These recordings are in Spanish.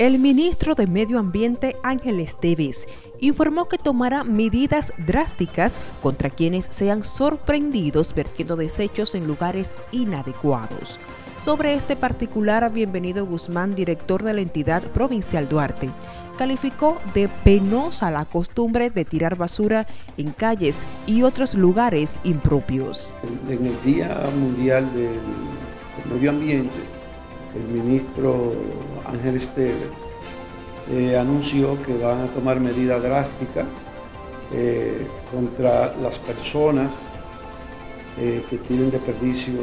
El ministro de Medio Ambiente Ángel Esteves informó que tomará medidas drásticas contra quienes sean sorprendidos vertiendo desechos en lugares inadecuados. Sobre este particular, Bienvenido Guzmán, director de la entidad provincial Duarte, calificó de penosa la costumbre de tirar basura en calles y otros lugares impropios. En el Día Mundial del Medio Ambiente, el ministro Ángel Esteves eh, anunció que van a tomar medidas drásticas eh, contra las personas eh, que tienen desperdicios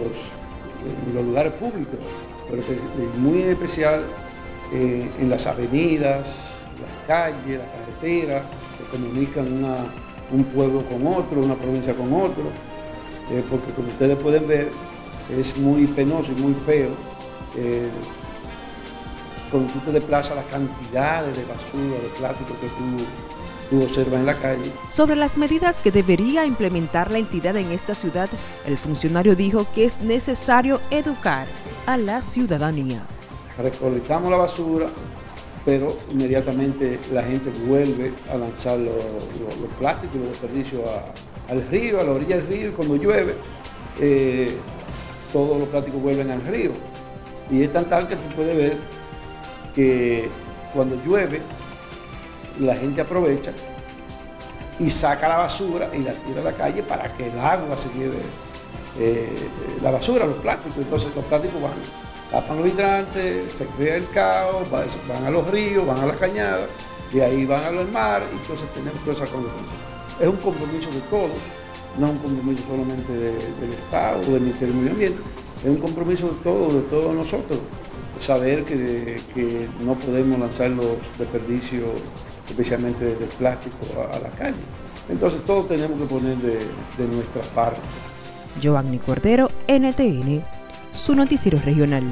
en los lugares públicos, pero muy especial en las avenidas, las calles, las carreteras que comunican un pueblo con otro, una provincia con otro, porque como ustedes pueden ver, es muy penoso y muy feo cuando tú te desplazas, las cantidades de basura, de plástico que tú, en la calle. Sobre las medidas que debería implementar la entidad en esta ciudad, el funcionario dijo que es necesario educar a la ciudadanía. Recolectamos la basura, pero inmediatamente la gente vuelve a lanzar los, plásticos los desperdicios al río, a la orilla del río, y cuando llueve, eh, todos los plásticos vuelven al río. Y es tan tal que tú puedes ver que cuando llueve, la gente aprovecha y saca la basura y la tira a la calle para que el agua se lleve eh, la basura, los plásticos. Entonces los plásticos van, tapan los hidrantes, se crea el caos, van a los ríos, van a la cañada, y ahí van al mar, entonces tenemos toda esa Es un compromiso de todos, no es un compromiso solamente del Estado o del Ministerio del Medio Ambiente, es un compromiso de todos, de todos nosotros saber que, no podemos lanzar los desperdicios, especialmente de plástico, a, la calle. Entonces todos tenemos que poner de, de nuestra parte. Giovanni Cordero, NTN, su noticiero regional.